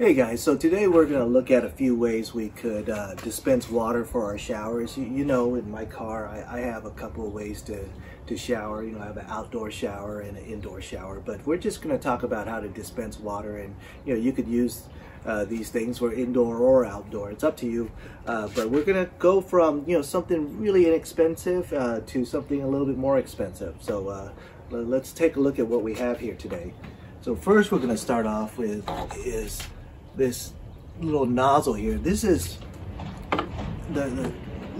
Hey guys, so today we're going to look at a few ways we could uh, dispense water for our showers. You, you know, in my car, I, I, have a couple of ways to, to shower. You know, I have an outdoor shower and an indoor shower, but we're just going to talk about how to dispense water. And, you know, you could use uh, these things for indoor or outdoor. It's up to you. Uh, but we're going to go from, you know, something really inexpensive uh, to something a little bit more expensive. So uh, let's take a look at what we have here today. So first we're going to start off with is this little nozzle here. This is the, the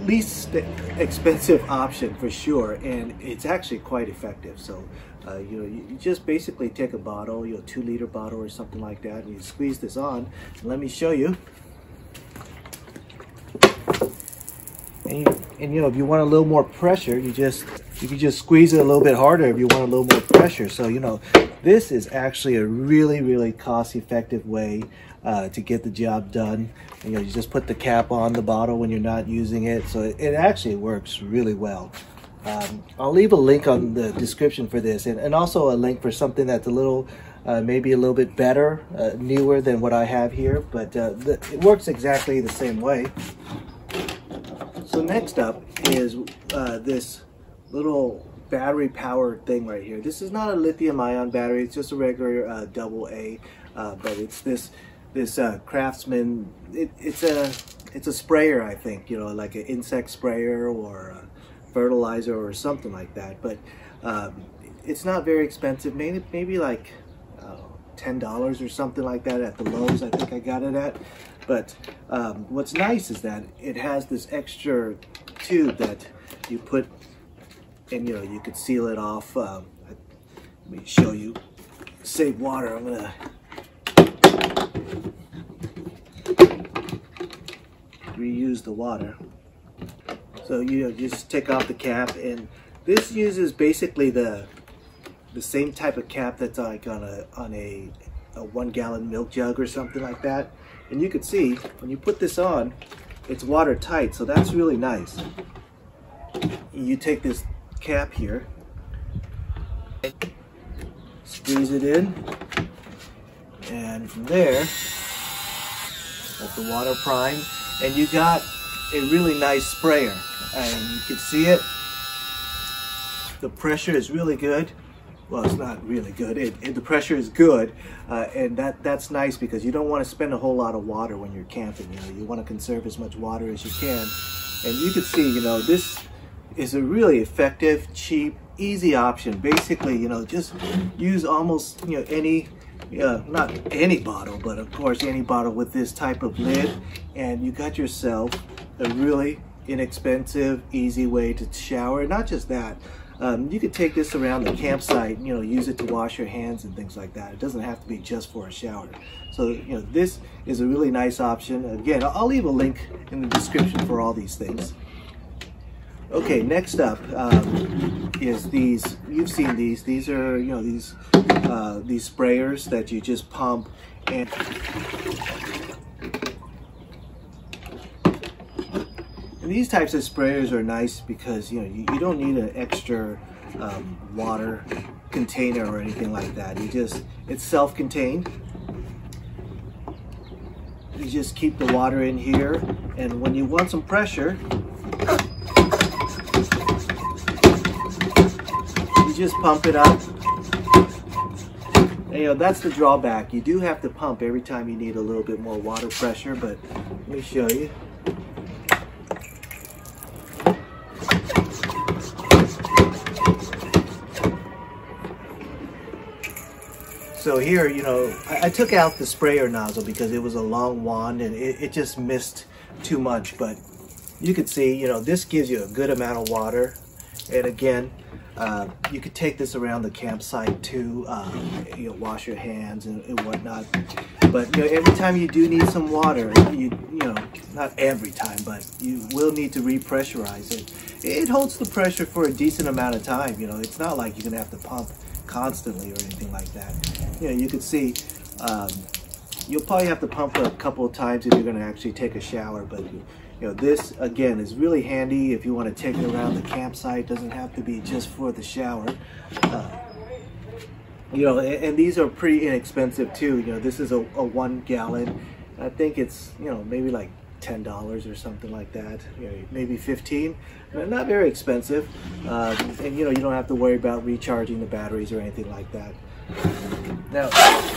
least expensive option for sure and it's actually quite effective. So uh, you know you, just basically take a bottle you know two liter bottle or something like that and you squeeze this on. Let me show you. And, and you know if you want a little more pressure you just you can just squeeze it a little bit harder if you want a little more pressure. So you know this is actually a really really cost effective way uh, to get the job done. You know, you just put the cap on the bottle when you're not using it. So it, it actually works really well. Um, I'll leave a link on the description for this and, and also a link for something that's a little, uh, maybe a little bit better, uh, newer than what I have here, but uh, the, it works exactly the same way. So next up is uh, this little battery powered thing right here. This is not a lithium ion battery, it's just a regular uh, double A, but it's this this uh, craftsman it, it's a it's a sprayer i think you know like an insect sprayer or fertilizer or something like that. But um, it's not very expensive. Maybe maybe like uh, ten dollars or something like that at the Lowe's I think I got it at. But um, what's nice is that it has this extra tube that you put and you know you could seal it off. Um, let me show you. Save water. I'm gonna reuse the water. So you know, just take off the cap and this uses basically the the same type of cap that's like on a on a, a one gallon milk jug or something like that. And you can see when you put this on, it's watertight, so that's really nice. You take this cap here, squeeze it in, and from there, let the water prime and you got a really nice sprayer and you can see it. The pressure is really good. Well it's not really good. It, it, the pressure is good uh, and that that's nice because you don't want to spend a whole lot of water when you're camping you know? You want to conserve as much water as you can. And you can see you know this is a really effective cheap easy option. Basically you know just use almost you know any yeah, not any bottle, but of course any bottle with this type of lid, and you got yourself a really inexpensive, easy way to shower. Not just that, um, you could take this around the campsite, you know, use it to wash your hands and things like that. It doesn't have to be just for a shower. So, you know, this is a really nice option. Again, I'll leave a link in the description for all these things. Okay, next up um, is these. You've seen these. These are, you know, these uh, these sprayers that you just pump and. These types of sprayers are nice because you know you, you don't need an extra um, water container or anything like that. You just it's self-contained. You just keep the water in here, and when you want some pressure, just pump it up. And, you know, that's the drawback. You do have to pump every time you need a little bit more water pressure, but let me show you. So here, you know, I, I, took out the sprayer nozzle because it was a long wand and it, it just missed too much, but you can see, you know, this gives you a good amount of water. And again, uh, you could take this around the campsite too, um, you know, wash your hands and, and, whatnot. But you know, every time you do need some water, you you know, not every time, but you will need to repressurize it. It holds the pressure for a decent amount of time. You know, it's not like you're gonna have to pump constantly or anything like that. You know, you could see. Um, you'll probably have to pump a couple of times if you're going to actually take a shower, but you know, this again is really handy if you want to take it around the campsite. Doesn't have to be just for the shower. Uh, you know, and, and, these are pretty inexpensive too. You know, this is a, a one gallon. I think it's, you know, maybe like $10 or something like that, you know, maybe 15 not very expensive. Um, and you know, you don't have to worry about recharging the batteries or anything like that. Now,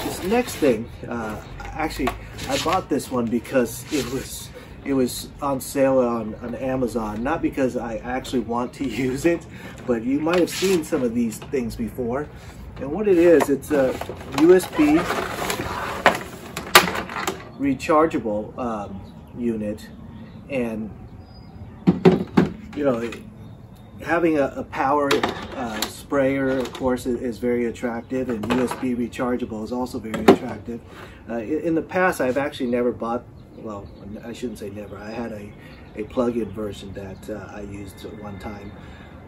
this next thing, uh, actually, I bought this one because it was it was on sale on, on Amazon. Not because I actually want to use it, but you might have seen some of these things before. And what it is, it's a USB rechargeable um, unit. And, you know, having a, a power uh, sprayer, of course, is, very attractive, and USB rechargeable is also very attractive. Uh, in, in, the past, I've actually never bought, well, I shouldn't say never, I had a, a plug-in version that uh, I used at one time.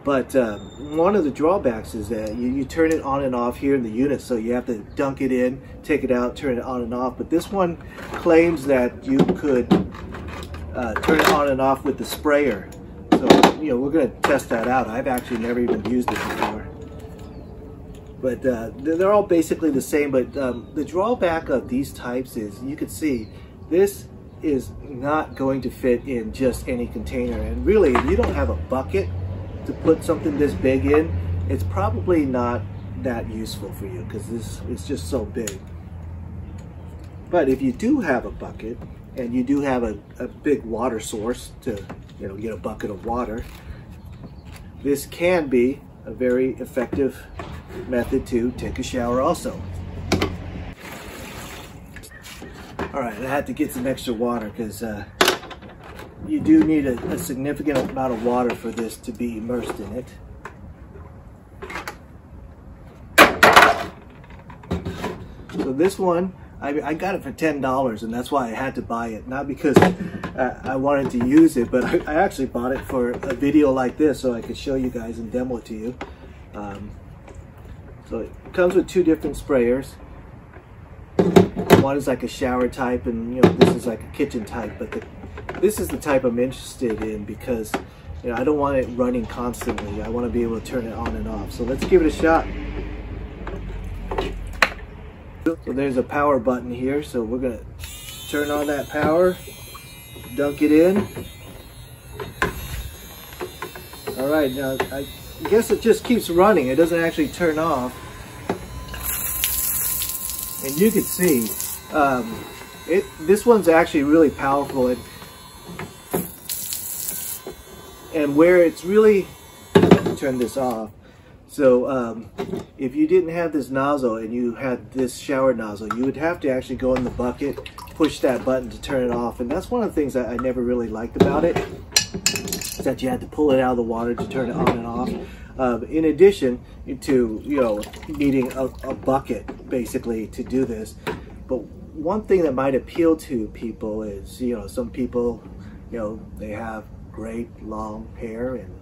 But um, one of the drawbacks is that you, you turn it on and off here in the unit, so you have to dunk it in, take it out, turn it on and off. But this one claims that you could uh, turn it on and off with the sprayer. So, you know, we're going to test that out. I've actually never even used it before. But uh, they're all basically the same, but um, the drawback of these types is you can see this is not going to fit in just any container. And really, if you don't have a bucket to put something this big in, it's probably not that useful for you because this is just so big. But if you do have a bucket and you do have a, a big water source to you know get a bucket of water, this can be a very effective method to take a shower also. All right, I had to get some extra water because uh, you do need a, a significant amount of water for this to be immersed in it. So this one, I, I, got it for $10 and that's why I had to buy it. Not because uh, I wanted to use it, but I, I, actually bought it for a video like this so I could show you guys and demo it to you. Um, so it comes with two different sprayers. One is like a shower type and you know this is like a kitchen type, but the, this is the type I'm interested in because you know, I don't want it running constantly. I want to be able to turn it on and off. So let's give it a shot. So there's a power button here. So we're going to turn on that power, dunk it in. All right, now I I guess it just keeps running. It doesn't actually turn off. And you can see, um, it. this one's actually really powerful. And, and where it's really, turn this off. So um, if you didn't have this nozzle and you had this shower nozzle, you would have to actually go in the bucket, push that button to turn it off. And that's one of the things that I never really liked about it is that you had to pull it out of the water to turn it on and off. Um, in addition to, you know, needing a, a bucket basically to do this. But one thing that might appeal to people is, you know, some people, you know, they have great long hair and,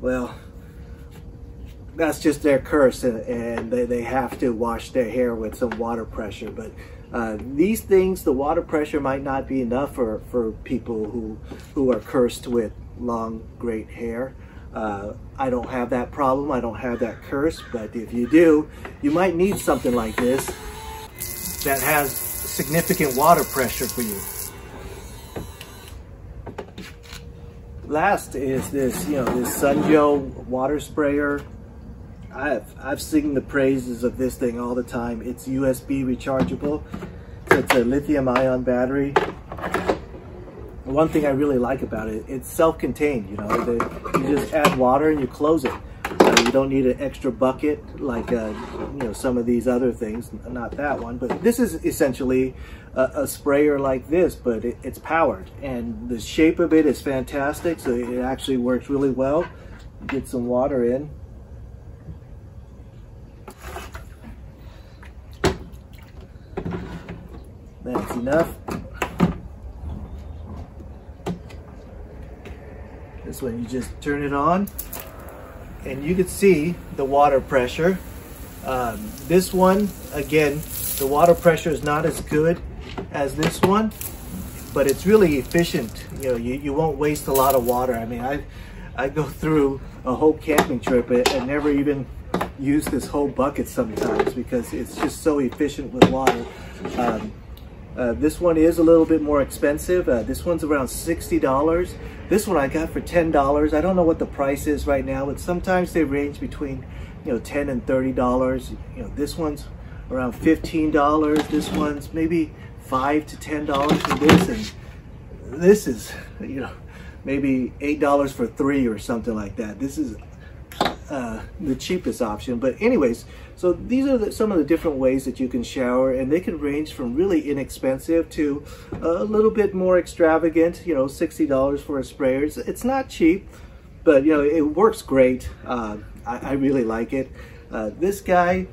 well, that's just their curse and, and they, they have to wash their hair with some water pressure. But uh, these things, the water pressure might not be enough for, for people who, who are cursed with long, great hair. Uh, I don't have that problem. I don't have that curse. But if you do, you might need something like this that has significant water pressure for you. Last is this, you know, this Sunjoe water sprayer. I've, I've seen the praises of this thing all the time. It's USB rechargeable. So it's a lithium ion battery. One thing I really like about it, it's self-contained, you know. You just add water and you close it. Uh, you don't need an extra bucket like uh, you know some of these other things. Not that one, but this is essentially a, a sprayer like this, but it, it's powered. And the shape of it is fantastic, so it actually works really well. Get some water in. That's enough. This one you just turn it on and you can see the water pressure. Um, this one, again, the water pressure is not as good as this one, but it's really efficient. You know, you, you won't waste a lot of water. I mean, I I go through a whole camping trip and never even use this whole bucket sometimes because it's just so efficient with water. Um, uh, this one is a little bit more expensive. Uh, this one's around $60. This one I got for $10. I don't know what the price is right now, but sometimes they range between, you know, 10 and $30. You know, this one's around $15. This one's maybe five to $10 for this. And this is, you know, maybe $8 for three or something like that. This is uh, the cheapest option. But anyways, so these are the, some of the different ways that you can shower and they can range from really inexpensive to a little bit more extravagant, you know, $60 for a sprayer. It's, it's not cheap, but you know, it works great. Uh, I, I, really like it. Uh, this guy,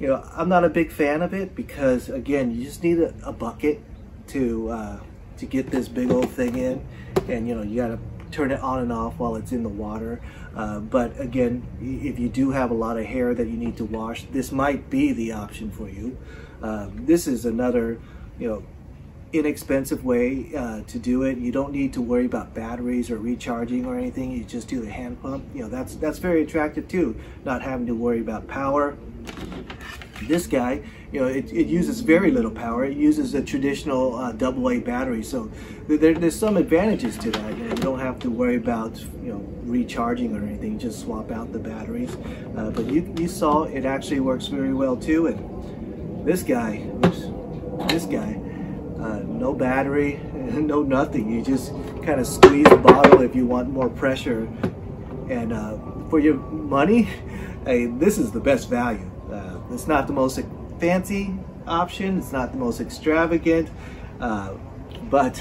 you know, I'm not a big fan of it because again, you just need a, a bucket to, uh, to get this big old thing in and you know, you gotta turn it on and off while it's in the water. Uh, but again, if you do have a lot of hair that you need to wash, this might be the option for you. Um, this is another, you know, inexpensive way uh, to do it. You don't need to worry about batteries or recharging or anything. You just do the hand pump. You know, that's that's very attractive too. Not having to worry about power. This guy, you know, it, it uses very little power. It uses a traditional uh, AA battery, so there, there's some advantages to that. To worry about you know recharging or anything. Just swap out the batteries. Uh, but you you saw it actually works very well too. And this guy, this guy, uh, no battery, no nothing. You just kind of squeeze the bottle if you want more pressure. And uh, for your money, hey, this is the best value. Uh, it's not the most fancy option. It's not the most extravagant, uh, but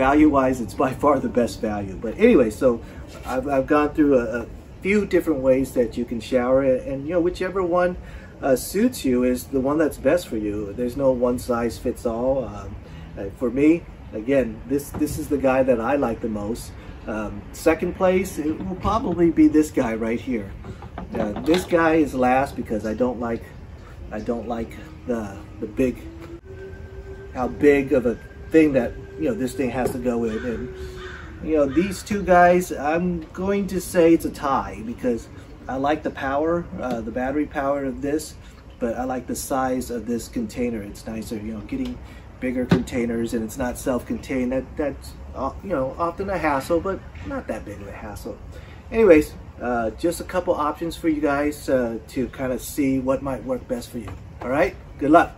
value-wise, it's by far the best value. But anyway, so I've, I've gone through a, a, few different ways that you can shower, and, and you know whichever one uh, suits you is the one that's best for you. There's no one size fits all. Um, uh, for me, again, this this is the guy that I like the most. Um, second place, it will probably be this guy right here. Uh, this guy is last because I don't like I don't like the the big how big of a thing that you know this thing has to go in. And you know these two guys I'm going to say it's a tie because I like the power uh, the battery power of this but I like the size of this container. It's nicer you know getting bigger containers and it's not self-contained. That that's uh, you know often a hassle but not that big of a hassle. Anyways uh, just a couple options for you guys uh, to kind of see what might work best for you. All right? Good luck